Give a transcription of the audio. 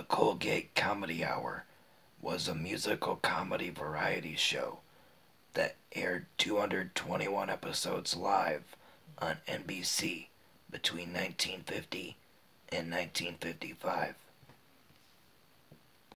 The Colgate Comedy Hour was a musical comedy variety show that aired 221 episodes live on NBC between 1950 and 1955.